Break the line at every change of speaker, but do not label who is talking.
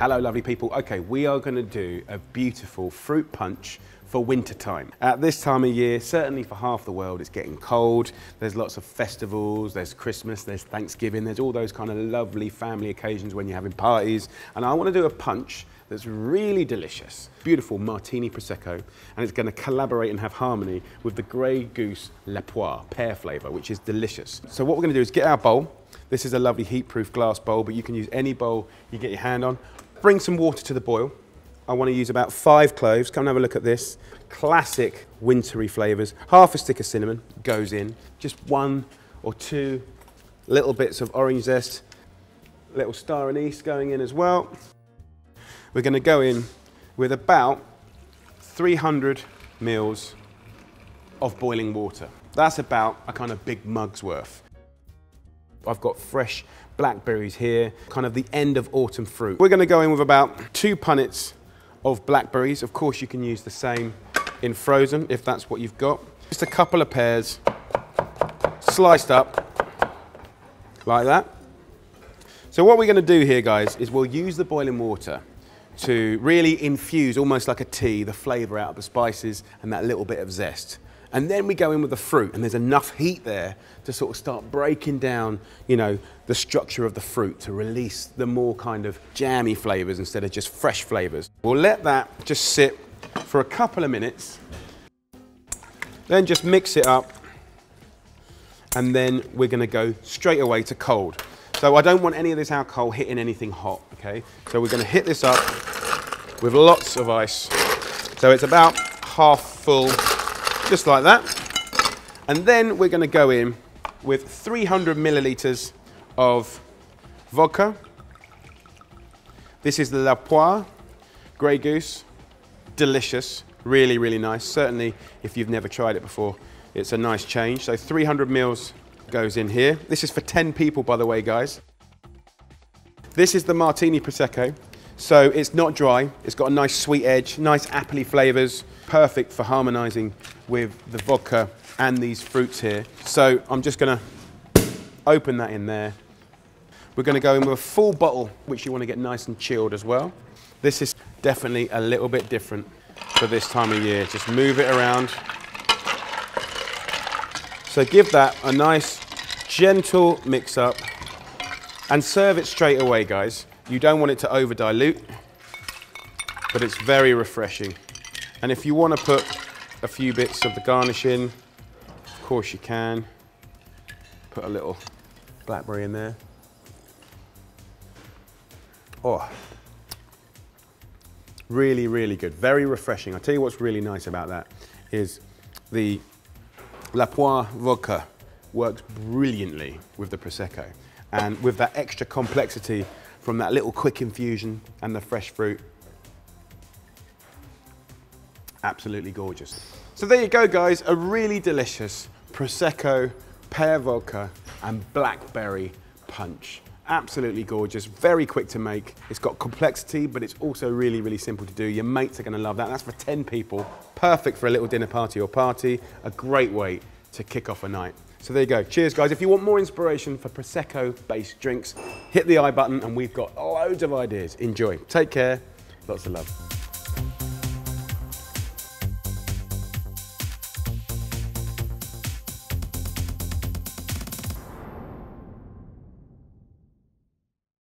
Hello, lovely people. Okay, we are going to do a beautiful fruit punch for winter time. At this time of year, certainly for half the world, it's getting cold. There's lots of festivals, there's Christmas, there's Thanksgiving, there's all those kind of lovely family occasions when you're having parties. And I want to do a punch that's really delicious. Beautiful martini prosecco, and it's going to collaborate and have harmony with the Grey Goose La Poire pear flavour, which is delicious. So what we're going to do is get our bowl. This is a lovely heat-proof glass bowl, but you can use any bowl you get your hand on. Bring some water to the boil. I want to use about five cloves. Come and have a look at this. Classic wintry flavours. Half a stick of cinnamon goes in. Just one or two little bits of orange zest. Little star anise going in as well. We're going to go in with about 300 mils of boiling water. That's about a kind of big mug's worth. I've got fresh blackberries here, kind of the end of autumn fruit. We're going to go in with about two punnets of blackberries. Of course, you can use the same in frozen if that's what you've got. Just a couple of pears sliced up like that. So what we're going to do here, guys, is we'll use the boiling water to really infuse, almost like a tea, the flavour out of the spices and that little bit of zest. And then we go in with the fruit, and there's enough heat there to sort of start breaking down, you know, the structure of the fruit to release the more kind of jammy flavours instead of just fresh flavours. We'll let that just sit for a couple of minutes, then just mix it up, and then we're going to go straight away to cold. So I don't want any of this alcohol hitting anything hot, okay? So we're going to hit this up with lots of ice. So it's about half full just like that. And then we're going to go in with 300 milliliters of vodka. This is the La Poire Grey Goose. Delicious, really, really nice. Certainly, if you've never tried it before, it's a nice change. So 300 mils goes in here. This is for 10 people, by the way, guys. This is the Martini Prosecco. So it's not dry, it's got a nice sweet edge, nice appley flavors, perfect for harmonizing with the vodka and these fruits here. So I'm just gonna open that in there. We're gonna go in with a full bottle, which you wanna get nice and chilled as well. This is definitely a little bit different for this time of year. Just move it around. So give that a nice, gentle mix up and serve it straight away, guys. You don't want it to over dilute, but it's very refreshing. And if you want to put a few bits of the garnish in, of course you can. Put a little blackberry in there. Oh, really, really good. Very refreshing. I'll tell you what's really nice about that is the La Poire vodka works brilliantly with the Prosecco. And with that extra complexity from that little quick infusion and the fresh fruit. Absolutely gorgeous. So there you go guys, a really delicious Prosecco, pear vodka and blackberry punch. Absolutely gorgeous, very quick to make. It's got complexity, but it's also really, really simple to do. Your mates are gonna love that. That's for 10 people. Perfect for a little dinner party or party. A great way to kick off a night. So there you go. Cheers, guys. If you want more inspiration for Prosecco-based drinks, hit the I button and we've got loads of ideas. Enjoy. Take care. Lots of love.